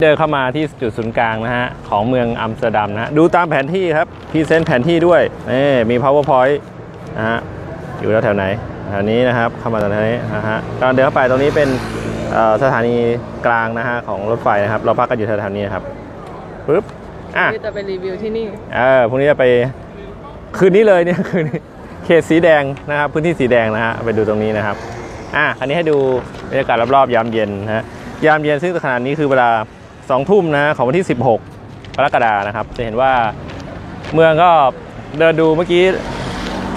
เดินเข้ามาที่จุดศูนย์กลางนะฮะ ของเมืองอัมสเตอร์ดัมนะฮะดูตามแผนที่ครับ present แผนที่ด้วยนี่มี powerpoint นะฮะ อยู่แถวๆไหนแถวนี้นะครับ เข้ามาตรงนี้นะฮะตอนเดินเข้าไปตรงนี้เป็นเอ่อสถานีกลางนะฮะ ของรถไฟนะครับ เราพักกันอยู่แถวๆนี้นะครับปึ๊บอะที่จะไปรีวิวที่นี่เออพรุ่งนี้จะไปคืนนี้เลยเนี่ยคืนนี้เขตสีแดงนะครับ พื้นที่สีแดงนะฮะไปดูตรงนี้นะครับอะคันนี้ให้ดูบรรยากาศรอบๆยามเย็นนะฮะยามเย็นซึ่งขณะนี้คือเวลา 2 ทุ่มนะของวันที่ 16กรกฎานะครับ จะเห็นว่าเมืองก็เดินดูเมื่อกี้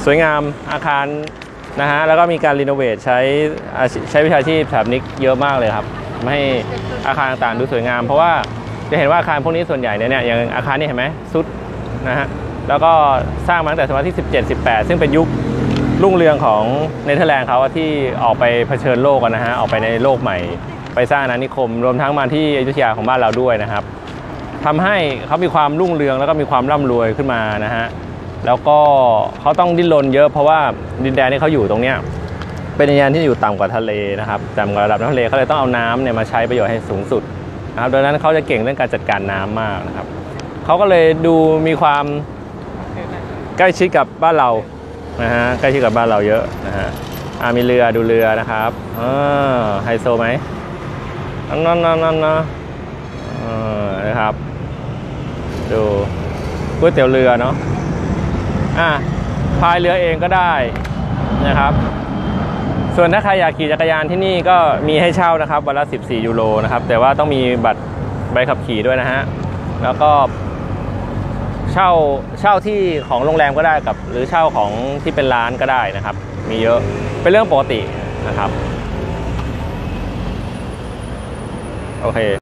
สวยงามอาคารนะฮะแล้วก็มีการรีโนเวทใช้ใช้วิชาชีพสถาปนิกเยอะมากเลยครับทำให้อาคารต่างๆดูสวยงาม เพราะว่าจะเห็นว่าอาคารพวกนี้ส่วนใหญ่เนี่ยอย่างอาคารนี้เห็นไหมซุดนะฮะแล้วก็สร้างมาตั้งแต่ศตวรรษที่ 17 18 ซึ่งเป็นยุครุ่งเรืองของเนเธอร์แลนด์เขาที่ออกไปเผชิญโลกนะฮะออกไปในโลกใหม่ ไปสร้างอาณานิคม รวมทั้งมาที่อยุธยาของบ้านเราด้วยนะครับทำให้เขามีความรุ่งเรืองแล้วก็มีความร่ำรวยขึ้นมานะฮะแล้วก็เขาต้องดิ้นรนเยอะเพราะว่าดินแดนที่เขาอยู่ตรงเนี้ยเป็นดินแดนที่อยู่ต่ำกว่าทะเลนะครับต่ำกว่าระดับน้ำทะเลเขาเลยต้องเอาน้ำเนี่ยมาใช้ประโยชน์ให้สูงสุดนะครับดังนั้นเขาจะเก่งเรื่องการจัดการน้ำมากนะครับเขาก็เลยดูมีความใกล้ชิดกับบ้านเรานะฮะใกล้ชิดกับบ้านเราเยอะนะฮะอามีเรือดูเรือนะครับอ่าไฮโซไหม นั่นนั่นนั่นนั่นนะนะครับ ดูก๋วยเตี๋ยวเรือเนาะอะพายเรือเองก็ได้นะครับ ส่วนถ้าใครอยากขี่จักรยานที่นี่ก็มีให้เช่านะครับวันละ14 ยูโรนะครับ แต่ว่าต้องมีบัตรใบขับขี่ด้วยนะฮะ แล้วก็เช่าเช่าที่ของโรงแรมก็ได้กับ หรือเช่าของที่เป็นร้านก็ได้นะครับ มีเยอะเป็นเรื่องปกตินะครับ โอเค